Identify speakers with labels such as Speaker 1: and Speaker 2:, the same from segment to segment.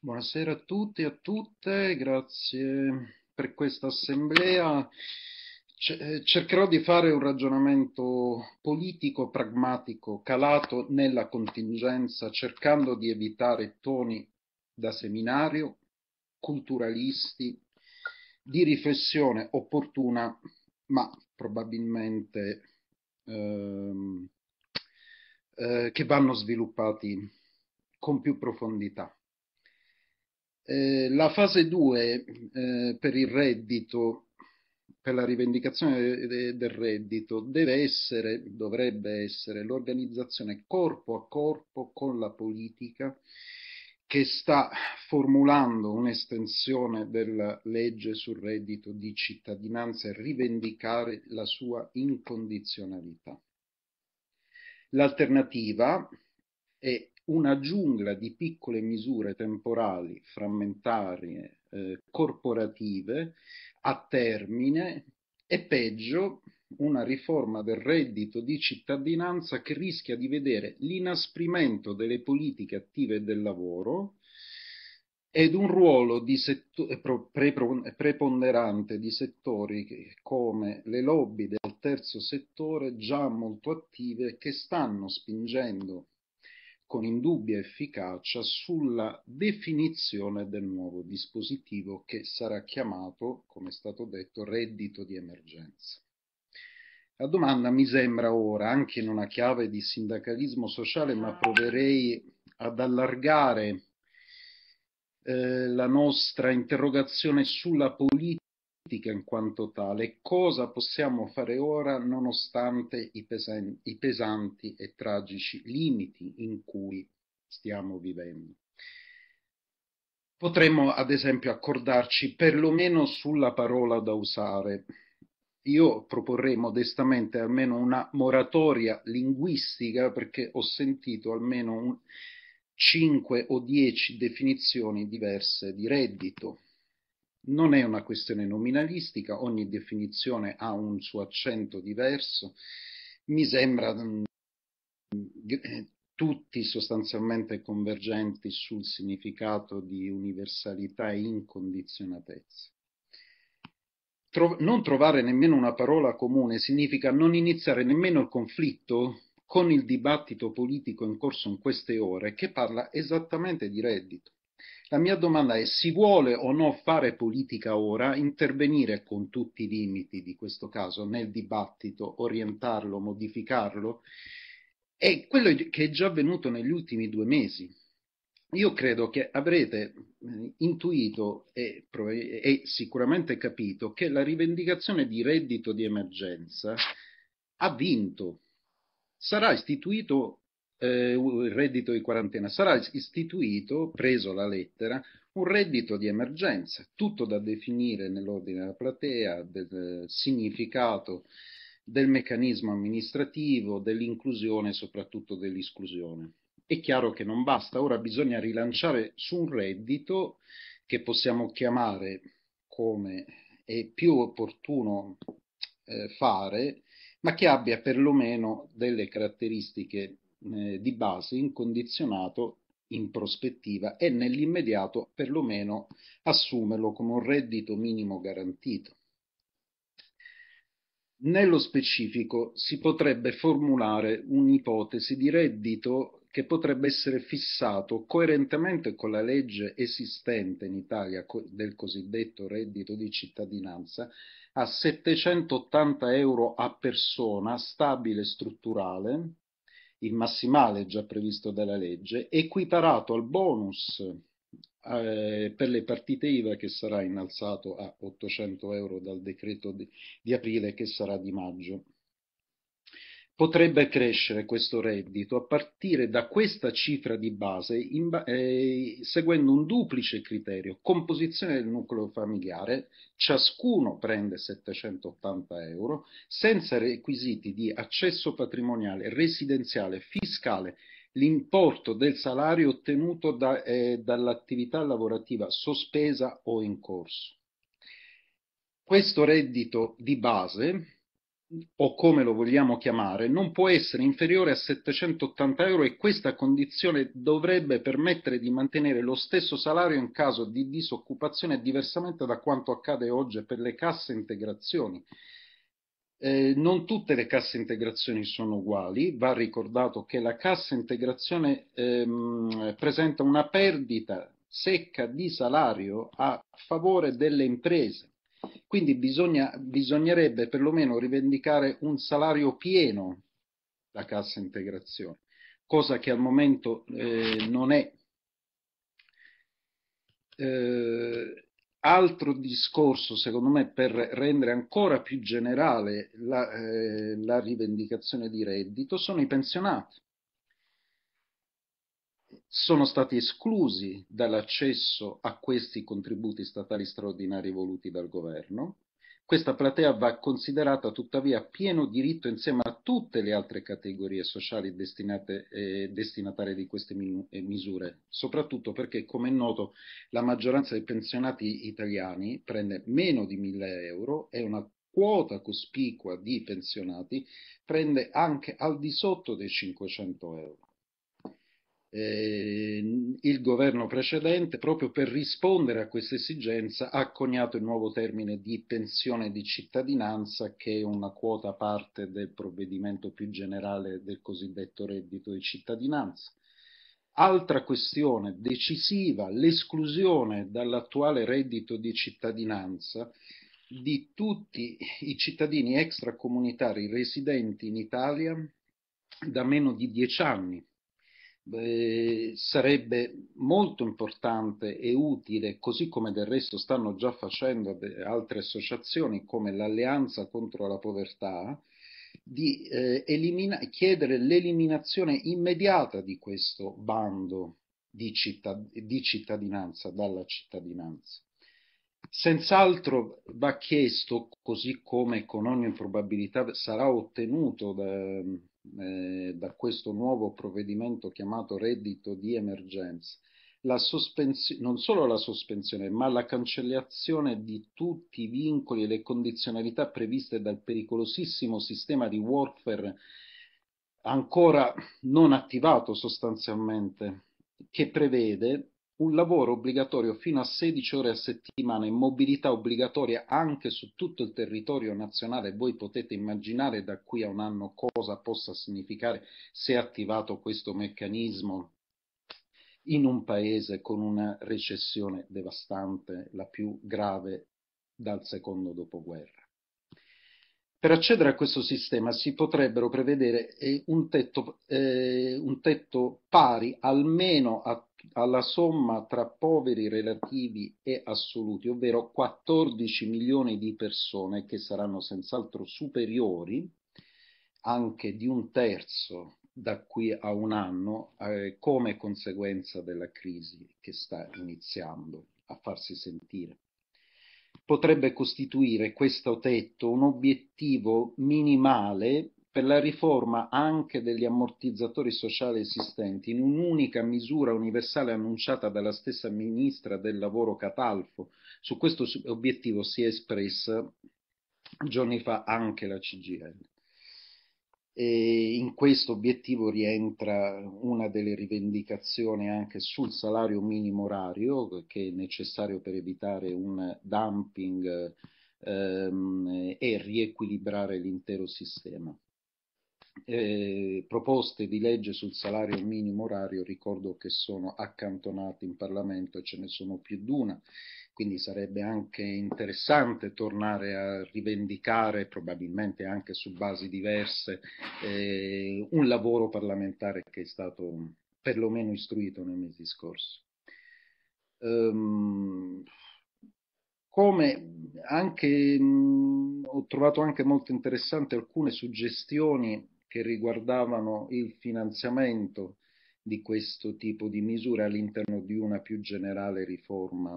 Speaker 1: Buonasera a tutti e a tutte, grazie per questa assemblea. Cercherò di fare un ragionamento politico, pragmatico, calato nella contingenza, cercando di evitare toni da seminario, culturalisti, di riflessione opportuna, ma probabilmente ehm, eh, che vanno sviluppati con più profondità. Eh, la fase 2 eh, per il reddito, per la rivendicazione de, del reddito, deve essere, dovrebbe essere l'organizzazione corpo a corpo con la politica che sta formulando un'estensione della legge sul reddito di cittadinanza e rivendicare la sua incondizionalità. L'alternativa è una giungla di piccole misure temporali, frammentarie, eh, corporative, a termine e peggio una riforma del reddito di cittadinanza che rischia di vedere l'inasprimento delle politiche attive del lavoro ed un ruolo di preponderante di settori come le lobby del terzo settore già molto attive che stanno spingendo con indubbia efficacia sulla definizione del nuovo dispositivo che sarà chiamato, come è stato detto, reddito di emergenza. La domanda mi sembra ora, anche in una chiave di sindacalismo sociale, ma proverei ad allargare eh, la nostra interrogazione sulla politica in quanto tale, cosa possiamo fare ora nonostante i, pesen- i pesanti e tragici limiti in cui stiamo vivendo. Potremmo ad esempio accordarci perlomeno sulla parola da usare. Io proporrei modestamente almeno una moratoria linguistica perché ho sentito almeno un, 5 o 10 definizioni diverse di reddito. Non è una questione nominalistica, ogni definizione ha un suo accento diverso. Mi sembra mm, tutti sostanzialmente convergenti sul significato di universalità e incondizionatezza. Tro- non trovare nemmeno una parola comune significa non iniziare nemmeno il conflitto con il dibattito politico in corso in queste ore che parla esattamente di reddito. La mia domanda è, si vuole o no fare politica ora, intervenire con tutti i limiti di questo caso nel dibattito, orientarlo, modificarlo? È quello che è già avvenuto negli ultimi due mesi. Io credo che avrete eh, intuito e, e sicuramente capito che la rivendicazione di reddito di emergenza ha vinto sarà istituito eh, il reddito di quarantena, sarà istituito, preso la lettera, un reddito di emergenza, tutto da definire nell'ordine della platea, del significato del meccanismo amministrativo, dell'inclusione e soprattutto dell'esclusione. È chiaro che non basta, ora bisogna rilanciare su un reddito che possiamo chiamare come è più opportuno eh, fare ma che abbia perlomeno delle caratteristiche eh, di base incondizionato in prospettiva e nell'immediato perlomeno assumerlo come un reddito minimo garantito. Nello specifico si potrebbe formulare un'ipotesi di reddito che potrebbe essere fissato coerentemente con la legge esistente in Italia del cosiddetto reddito di cittadinanza a 780 euro a persona, stabile strutturale, il massimale già previsto dalla legge, equiparato al bonus eh, per le partite IVA che sarà innalzato a 800 euro dal decreto di, di aprile che sarà di maggio. Potrebbe crescere questo reddito a partire da questa cifra di base in, eh, seguendo un duplice criterio, composizione del nucleo familiare, ciascuno prende 780 euro, senza requisiti di accesso patrimoniale, residenziale, fiscale, l'importo del salario ottenuto da, eh, dall'attività lavorativa sospesa o in corso. Questo reddito di base o come lo vogliamo chiamare, non può essere inferiore a 780 euro e questa condizione dovrebbe permettere di mantenere lo stesso salario in caso di disoccupazione diversamente da quanto accade oggi per le casse integrazioni. Eh, non tutte le casse integrazioni sono uguali, va ricordato che la cassa integrazione ehm, presenta una perdita secca di salario a favore delle imprese quindi bisogna, bisognerebbe perlomeno rivendicare un salario pieno da cassa integrazione, cosa che al momento eh, non è. Eh, altro discorso, secondo me, per rendere ancora più generale la, eh, la rivendicazione di reddito sono i pensionati sono stati esclusi dall'accesso a questi contributi statali straordinari voluti dal governo. Questa platea va considerata tuttavia a pieno diritto insieme a tutte le altre categorie sociali eh, destinatarie di queste mi eh, misure, soprattutto perché, come è noto, la maggioranza dei pensionati italiani prende meno di 1000 euro e una quota cospicua di pensionati prende anche al di sotto dei 500 euro eh, il governo precedente, proprio per rispondere a questa esigenza, ha coniato il nuovo termine di pensione di cittadinanza, che è una quota parte del provvedimento più generale del cosiddetto reddito di cittadinanza. Altra questione decisiva, l'esclusione dall'attuale reddito di cittadinanza di tutti i cittadini extracomunitari residenti in Italia da meno di dieci anni sarebbe molto importante e utile, così come del resto stanno già facendo altre associazioni come l'Alleanza contro la povertà, di eh, elimina- chiedere l'eliminazione immediata di questo bando di, cittad- di cittadinanza dalla cittadinanza. Senz'altro va chiesto, così come con ogni probabilità sarà ottenuto da, eh, da questo nuovo provvedimento chiamato reddito di emergenza, non solo la sospensione, ma la cancellazione di tutti i vincoli e le condizionalità previste dal pericolosissimo sistema di warfare ancora non attivato sostanzialmente, che prevede un lavoro obbligatorio fino a 16 ore a settimana in mobilità obbligatoria anche su tutto il territorio nazionale, voi potete immaginare da qui a un anno cosa possa significare se attivato questo meccanismo in un paese con una recessione devastante, la più grave dal secondo dopoguerra. Per accedere a questo sistema si potrebbero prevedere eh, un tetto, eh, un tetto pari almeno a alla somma tra poveri relativi e assoluti, ovvero 14 milioni di persone che saranno senz'altro superiori anche di un terzo da qui a un anno eh, come conseguenza della crisi che sta iniziando a farsi sentire. Potrebbe costituire questo tetto un obiettivo minimale per la riforma anche degli ammortizzatori sociali esistenti in un'unica misura universale annunciata dalla stessa ministra del lavoro Catalfo. Su questo obiettivo si è espressa giorni fa anche la CGL. E in questo obiettivo rientra una delle rivendicazioni anche sul salario minimo orario, che è necessario per evitare un dumping ehm, e riequilibrare l'intero sistema eh, proposte di legge sul salario minimo orario ricordo che sono accantonate in Parlamento e ce ne sono più di una, quindi sarebbe anche interessante tornare a rivendicare, probabilmente anche su basi diverse, eh, un lavoro parlamentare che è stato perlomeno istruito nei mesi scorsi. Um, come anche mh, ho trovato anche molto interessante alcune suggestioni che riguardavano il finanziamento di questo tipo di misure all'interno di una più generale riforma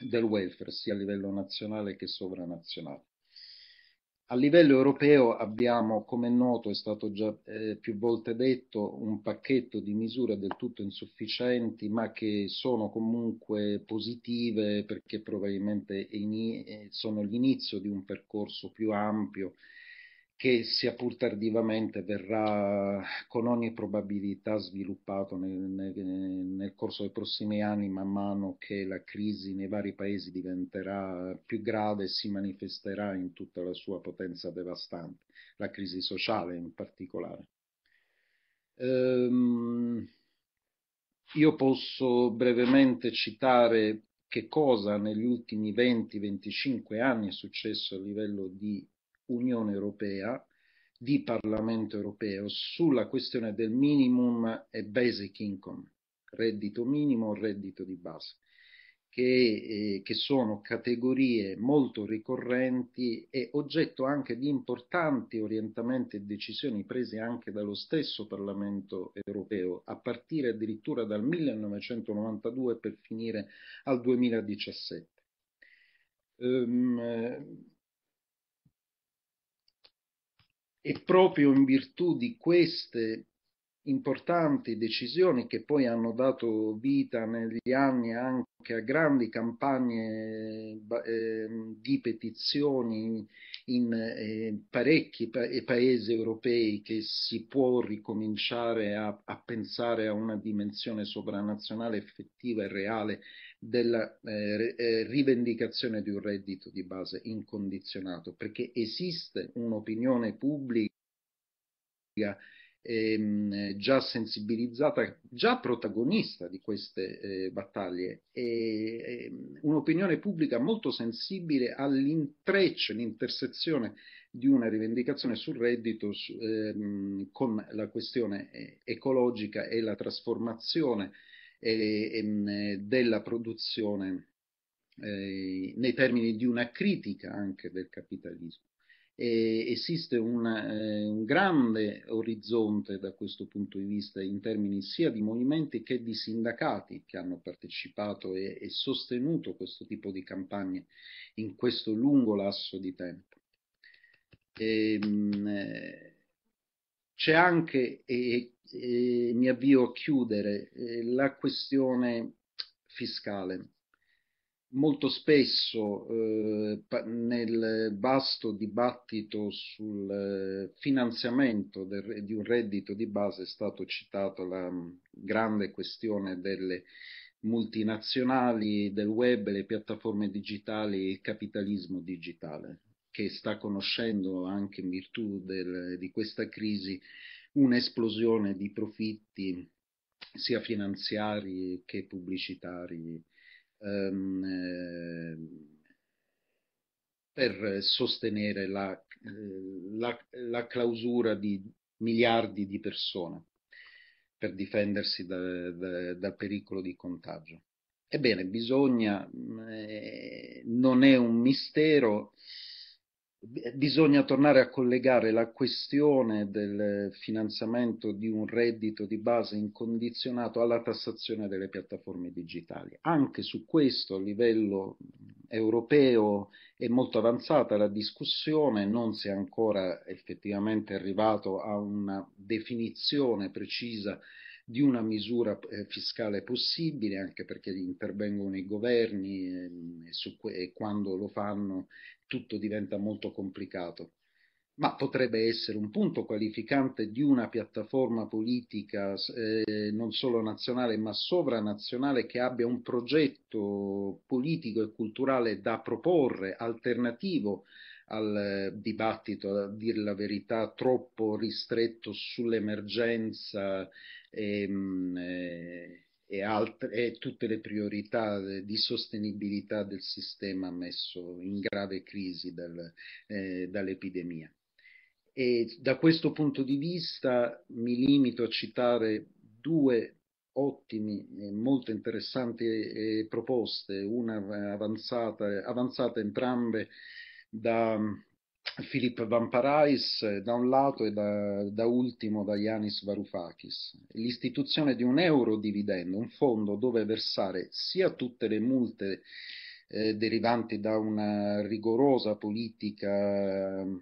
Speaker 1: del welfare, sia a livello nazionale che sovranazionale. A livello europeo abbiamo, come è noto, è stato già eh, più volte detto, un pacchetto di misure del tutto insufficienti, ma che sono comunque positive perché probabilmente sono l'inizio di un percorso più ampio che sia pur tardivamente verrà con ogni probabilità sviluppato nel, nel, nel, corso dei prossimi anni man mano che la crisi nei vari paesi diventerà più grave e si manifesterà in tutta la sua potenza devastante, la crisi sociale in particolare. Ehm, io posso brevemente citare che cosa negli ultimi 20-25 anni è successo a livello di Unione Europea, di Parlamento Europeo, sulla questione del minimum e basic income, reddito minimo o reddito di base che, eh, che, sono categorie molto ricorrenti e oggetto anche di importanti orientamenti e decisioni prese anche dallo stesso Parlamento europeo, a partire addirittura dal 1992 per finire al 2017. Um, ehm, e proprio in virtù di queste importanti decisioni che poi hanno dato vita negli anni anche a grandi campagne eh, di petizioni in eh, parecchi pa- paesi europei che si può ricominciare a, a, pensare a una dimensione sovranazionale effettiva e reale della eh, eh rivendicazione di un reddito di base incondizionato, perché esiste un'opinione pubblica ehm, già sensibilizzata, già protagonista di queste eh, battaglie, e, ehm, un'opinione pubblica molto sensibile all'intreccio, all'intersezione di una rivendicazione sul reddito ehm, con la questione eh, ecologica e la trasformazione eh, della produzione eh, nei termini di una critica anche del capitalismo eh, esiste una, eh, un grande orizzonte da questo punto di vista in termini sia di movimenti che di sindacati che hanno partecipato e, e sostenuto questo tipo di campagne in questo lungo lasso di tempo. E, ehm, eh, c'è anche, e, e, mi avvio a chiudere, eh, la questione fiscale. Molto spesso eh, nel vasto dibattito sul eh, finanziamento del, di un reddito di base è stato citato la mm, grande questione delle multinazionali, del web, le piattaforme digitali e il capitalismo digitale, che sta conoscendo anche in virtù del, di questa crisi un'esplosione di profitti sia finanziari che pubblicitari ehm, per sostenere la, eh, la, la, clausura di miliardi di persone per difendersi da, da, dal pericolo di contagio. Ebbene, bisogna, eh, non è un mistero, bisogna tornare a collegare la questione del finanziamento di un reddito di base incondizionato alla tassazione delle piattaforme digitali. Anche su questo a livello europeo è molto avanzata la discussione, non si è ancora effettivamente arrivato a una definizione precisa di una misura eh, fiscale possibile, anche perché intervengono i governi e, e quando lo fanno tutto diventa molto complicato. Ma potrebbe essere un punto qualificante di una piattaforma politica eh, non solo nazionale ma sovranazionale che abbia un progetto politico e culturale da proporre, alternativo al dibattito, a dire la verità, troppo ristretto sull'emergenza e, ehm, eh, e, altre, e tutte le priorità di sostenibilità del sistema messo in grave crisi dal, eh, dall'epidemia. E da questo punto di vista mi limito a citare due ottimi e molto interessanti eh, proposte, una avanzata, avanzata entrambe da Philip Van Parijs da un lato e da, da, ultimo da Yanis Varoufakis. L'istituzione di un euro dividendo, un fondo dove versare sia tutte le multe eh, derivanti da una rigorosa politica eh,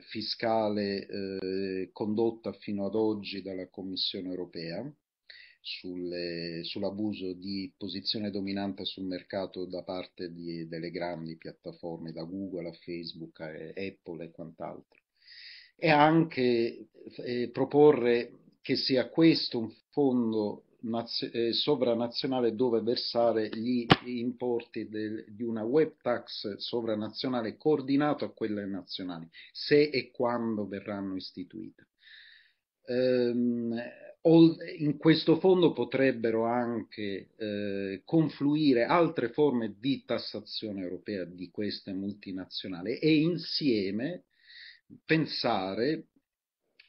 Speaker 1: fiscale eh, condotta fino ad oggi dalla Commissione europea, sulle, sull'abuso di posizione dominante sul mercato da parte di, delle grandi piattaforme, da Google a Facebook a Apple e quant'altro. E anche eh, proporre che sia questo un fondo naz- eh, sovranazionale dove versare gli importi del, di una web tax sovranazionale coordinato a quelle nazionali, se e quando verranno istituite. Ehm, in questo fondo potrebbero anche eh, confluire altre forme di tassazione europea di queste multinazionali e insieme pensare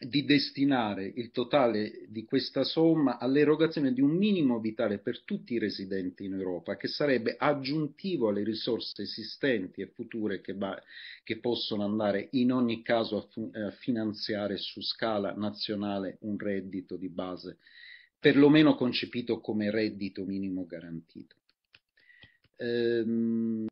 Speaker 1: di destinare il totale di questa somma all'erogazione di un minimo vitale per tutti i residenti in Europa, che sarebbe aggiuntivo alle risorse esistenti e future che, va, che possono andare in ogni caso a, fu, a, finanziare su scala nazionale un reddito di base, perlomeno concepito come reddito minimo garantito. Ehm,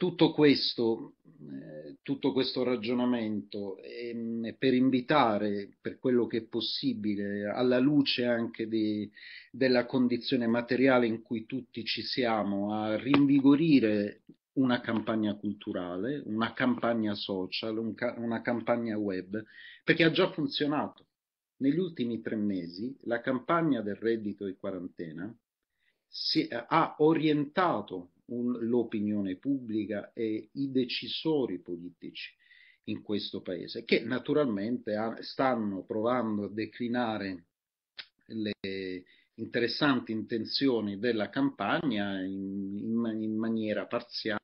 Speaker 1: tutto questo, eh, tutto questo ragionamento eh, per invitare, per quello che è possibile, alla luce anche di, della condizione materiale in cui tutti ci siamo, a rinvigorire una campagna culturale, una campagna social, un ca- una campagna web, perché ha già funzionato. Negli ultimi tre mesi la campagna del reddito di quarantena si, ha orientato l'opinione pubblica e i decisori politici in questo paese, che naturalmente stanno provando a declinare le interessanti intenzioni della campagna in, in, in maniera parziale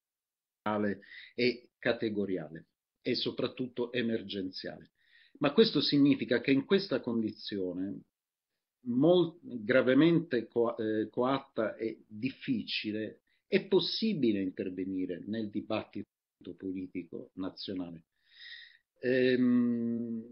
Speaker 1: e categoriale e soprattutto emergenziale. Ma questo significa che in questa condizione molt, gravemente co, eh, coatta e difficile è possibile intervenire nel dibattito politico nazionale. Ehm,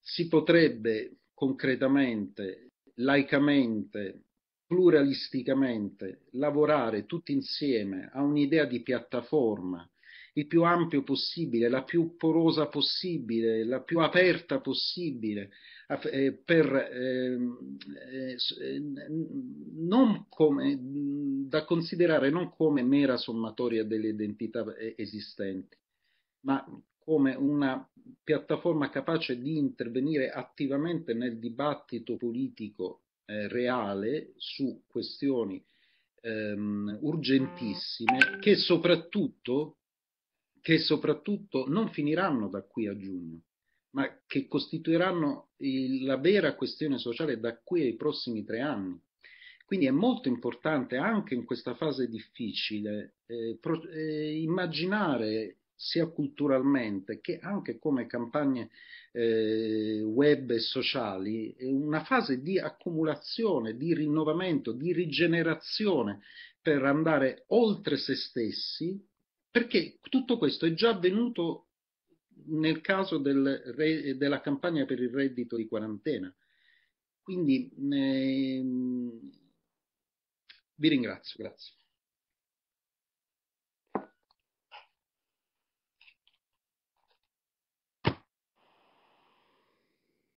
Speaker 1: si potrebbe concretamente, laicamente, pluralisticamente lavorare tutti insieme a un'idea di piattaforma il più ampio possibile, la più porosa possibile, la più aperta possibile, per, ehm, eh, eh, non come, da considerare non come mera sommatoria delle identità esistenti, ma come una piattaforma capace di intervenire attivamente nel dibattito politico eh, reale su questioni ehm, urgentissime che soprattutto, che soprattutto non finiranno da qui a giugno ma che costituiranno il, la vera questione sociale da qui ai prossimi tre anni. Quindi è molto importante anche in questa fase difficile eh, pro, eh, immaginare sia culturalmente che anche come campagne eh, web e sociali una fase di accumulazione, di rinnovamento, di rigenerazione per andare oltre se stessi, perché tutto questo è già avvenuto nel caso del re, della campagna per il reddito di quarantena. Quindi ehm, vi ringrazio, grazie.